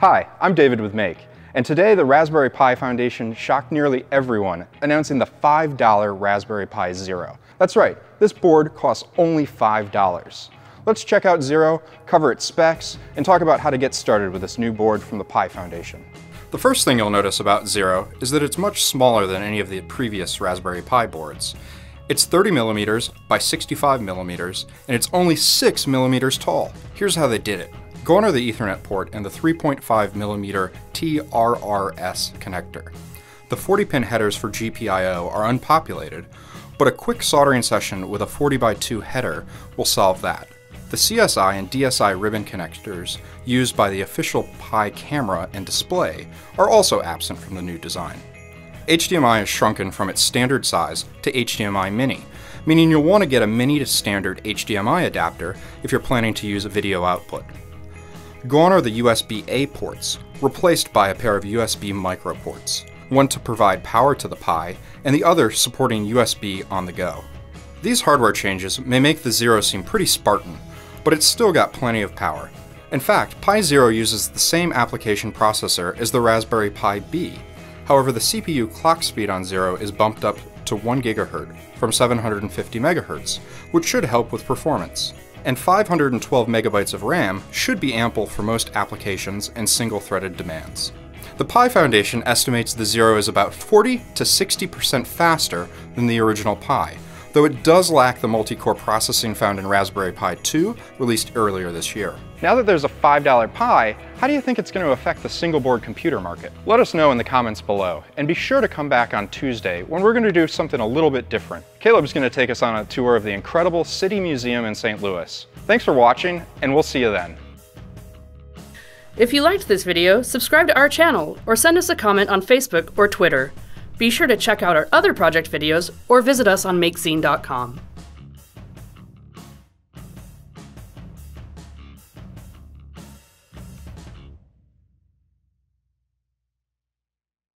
Hi, I'm David with Make, and today the Raspberry Pi Foundation shocked nearly everyone, announcing the $5 Raspberry Pi Zero. That's right, this board costs only $5. Let's check out Zero, cover its specs, and talk about how to get started with this new board from the Pi Foundation. The first thing you'll notice about Zero is that it's much smaller than any of the previous Raspberry Pi boards. It's 30 millimeters by 65 millimeters, and it's only 6 millimeters tall. Here's how they did it. Go under the Ethernet port and the 3.5mm TRRS connector. The 40 pin headers for GPIO are unpopulated, but a quick soldering session with a 40 by 2 header will solve that. The CSI and DSI ribbon connectors used by the official Pi camera and display are also absent from the new design. HDMI is shrunken from its standard size to HDMI Mini, meaning you'll want to get a mini to standard HDMI adapter if you're planning to use a video output. Gone are the USB-A ports, replaced by a pair of USB micro ports, one to provide power to the Pi, and the other supporting USB on the go. These hardware changes may make the Zero seem pretty Spartan, but it's still got plenty of power. In fact, Pi Zero uses the same application processor as the Raspberry Pi B. However, the CPU clock speed on Zero is bumped up to 1 GHz from 750 MHz, which should help with performance. And 512 megabytes of RAM should be ample for most applications and single-threaded demands. The Pi Foundation estimates the Zero is about 40 to 60% faster than the original Pi, though it does lack the multi-core processing found in Raspberry Pi 2, released earlier this year. Now that there's a $5 Pi, how do you think it's going to affect the single board computer market? Let us know in the comments below, and be sure to come back on Tuesday when we're going to do something a little bit different. Caleb's going to take us on a tour of the incredible City Museum in St. Louis. Thanks for watching, and we'll see you then. If you liked this video, subscribe to our channel or send us a comment on Facebook or Twitter. Be sure to check out our other project videos or visit us on makezine.com.